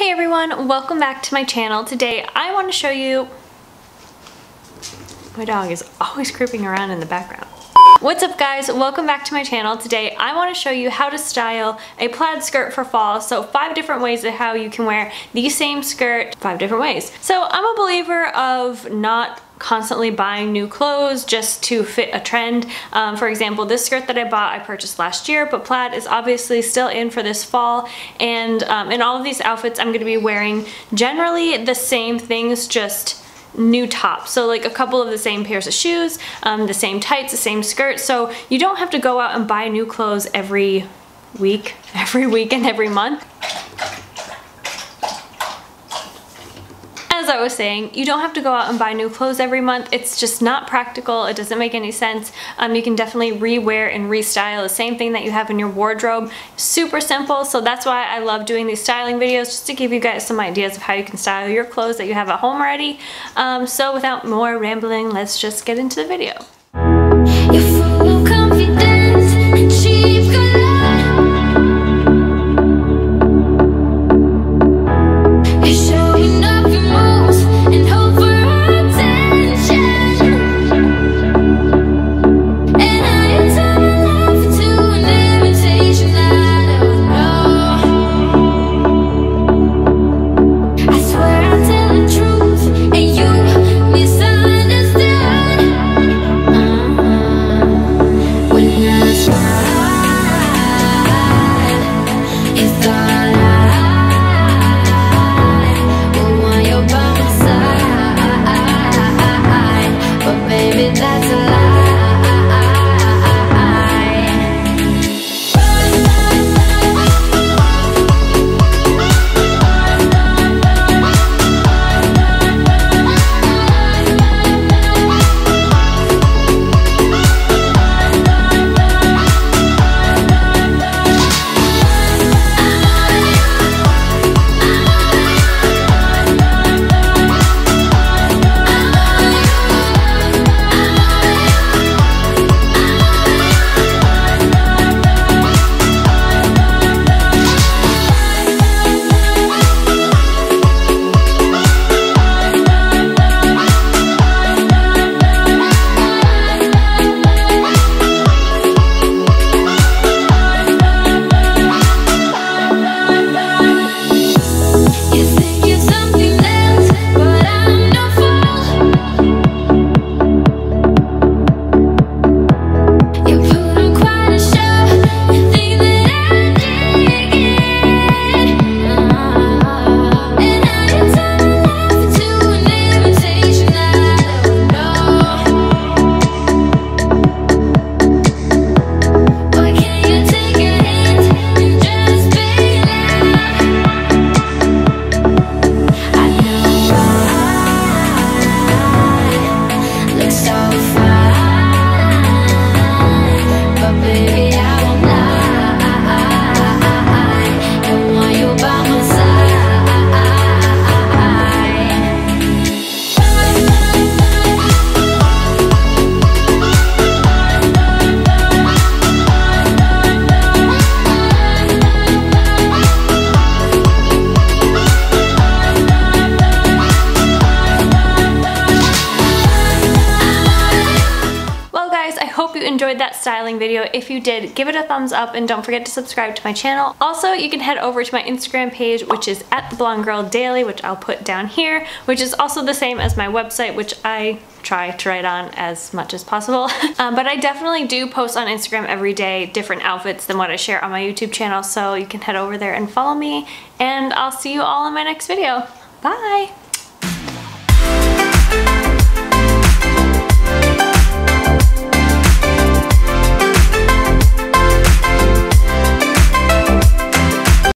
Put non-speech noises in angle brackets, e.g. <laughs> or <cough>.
Hey everyone, welcome back to my channel. Today I want to show you... My dog is always creeping around in the background. What's up guys? Welcome back to my channel. Today I want to show you how to style a plaid skirt for fall. So five different ways of how you can wear the same skirt five different ways. So I'm a believer of not constantly buying new clothes just to fit a trend. Um, for example, this skirt that I bought I purchased last year, but plaid is obviously still in for this fall. And um, in all of these outfits, I'm gonna be wearing generally the same things, just new tops. So like a couple of the same pairs of shoes, um, the same tights, the same skirt. So you don't have to go out and buy new clothes every week, <laughs> every week and every month. I was saying, you don't have to go out and buy new clothes every month. It's just not practical. It doesn't make any sense. Um, you can definitely rewear and restyle the same thing that you have in your wardrobe. Super simple, so that's why I love doing these styling videos, just to give you guys some ideas of how you can style your clothes that you have at home already. Um, so without more rambling, let's just get into the video. Enjoyed that styling video. If you did, give it a thumbs up and don't forget to subscribe to my channel. Also, you can head over to my Instagram page, which is at the Blonde Girl Daily, which I'll put down here, which is also the same as my website, which I try to write on as much as possible. <laughs> um, but I definitely do post on Instagram every day different outfits than what I share on my YouTube channel, so you can head over there and follow me, and I'll see you all in my next video. Bye!